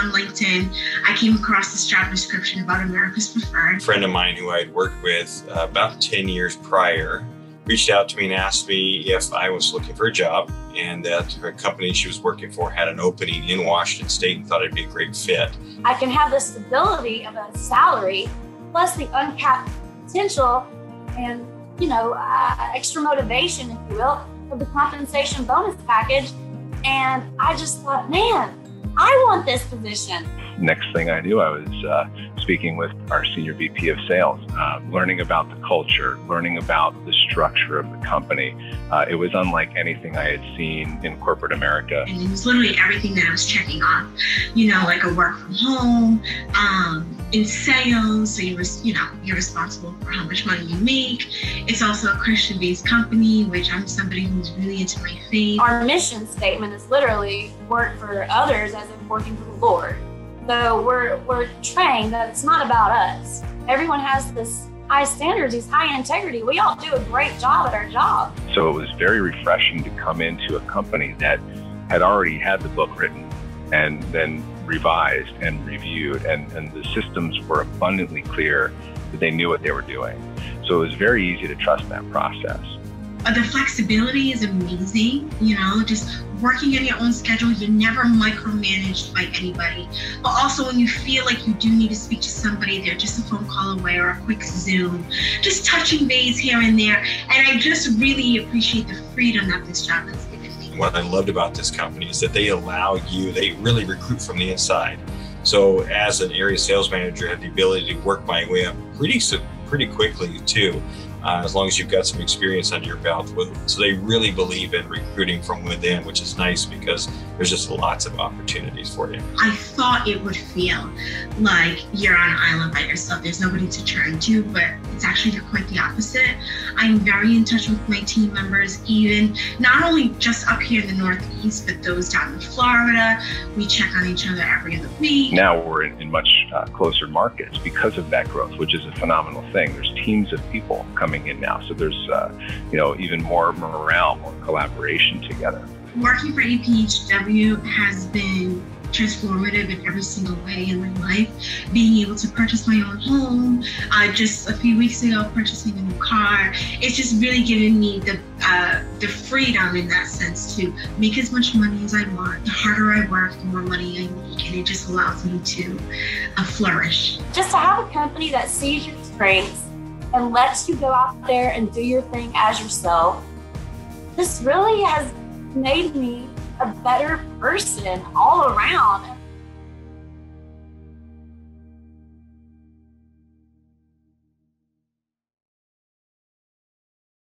on LinkedIn. I came across this job description about America's Preferred. A friend of mine who I'd worked with uh, about 10 years prior reached out to me and asked me if I was looking for a job and that her company she was working for had an opening in Washington State and thought it'd be a great fit. I can have the stability of a salary plus the uncapped potential and, you know, uh, extra motivation, if you will, of the compensation bonus package. And I just thought, man, I want this position. Next thing I knew, I was uh, speaking with our senior VP of sales, uh, learning about the culture, learning about the structure of the company. Uh, it was unlike anything I had seen in corporate America. And it was literally everything that I was checking off. You know, like a work from home, um, in sales, so you're you know you're responsible for how much money you make. It's also a Christian-based company, which I'm somebody who's really into my faith. Our mission statement is literally work for others as in working for the Lord. So we're we're trained that it's not about us. Everyone has this high standards, these high integrity. We all do a great job at our job. So it was very refreshing to come into a company that had already had the book written and then revised and reviewed, and, and the systems were abundantly clear that they knew what they were doing. So it was very easy to trust that process. The flexibility is amazing, you know, just working in your own schedule. You're never micromanaged by anybody. But also, when you feel like you do need to speak to somebody, they're just a phone call away or a quick Zoom, just touching base here and there. And I just really appreciate the freedom that this job has given me. What I loved about this company is that they allow you, they really recruit from the inside. So, as an area sales manager, I have the ability to work my way up pretty pretty quickly too uh, as long as you've got some experience under your belt. With, so they really believe in recruiting from within, which is nice because there's just lots of opportunities for you. I thought it would feel like you're on an island by yourself. There's nobody to turn to, but it's actually quite the opposite. I'm very in touch with my team members, even not only just up here in the Northeast, but those down in Florida. We check on each other every other week. Now we're in, in much uh, closer markets because of that growth, which is a phenomenal thing. There's teams of people coming coming in now. So there's, uh, you know, even more morale, more collaboration together. Working for APHW has been transformative in every single way in my life. Being able to purchase my own home, uh, just a few weeks ago, purchasing a new car. It's just really given me the uh, the freedom in that sense to make as much money as I want. The harder I work, the more money I make, and it just allows me to uh, flourish. Just to have a company that sees your strengths and lets you go out there and do your thing as yourself, this really has made me a better person all around.